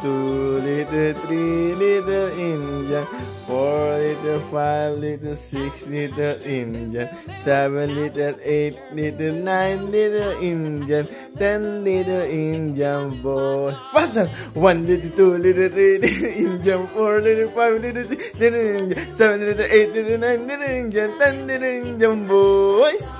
two, little three, little Indian, four, little five, little six, little Indian, seven, little eight, little nine, little Indian, ten, little Indian boy. Faster! One, little two, little three, little Indian, four, little five, little six, little Indian, seven, little eight, little nine, little Indian, ten, little Indian boys.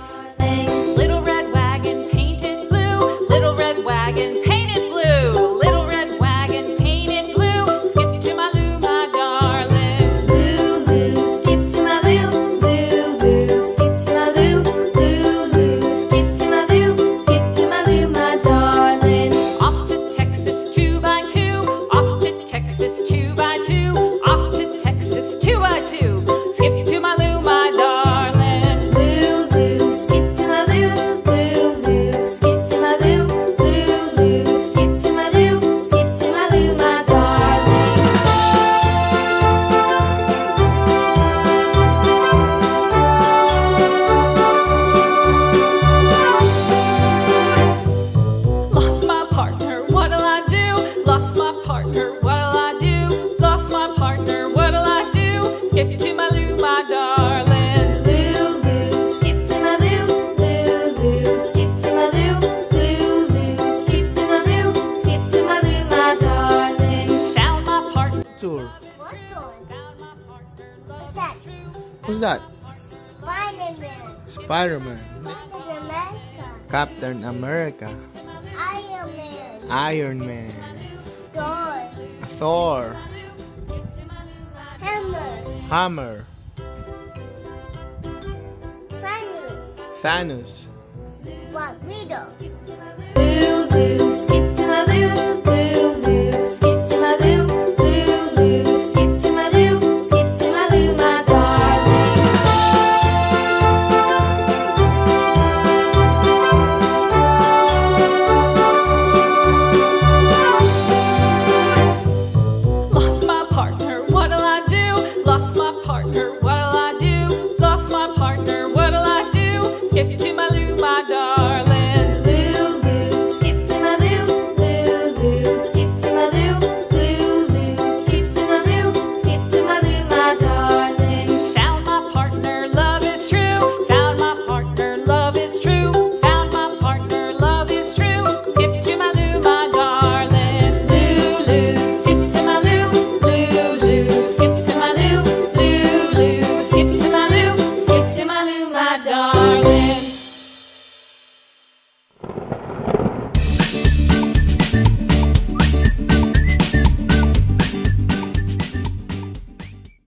Spider-Man. Captain America. Iron Man. Iron Man. Thor. Thor. Hammer. Hammer. Thanos. Black Widow.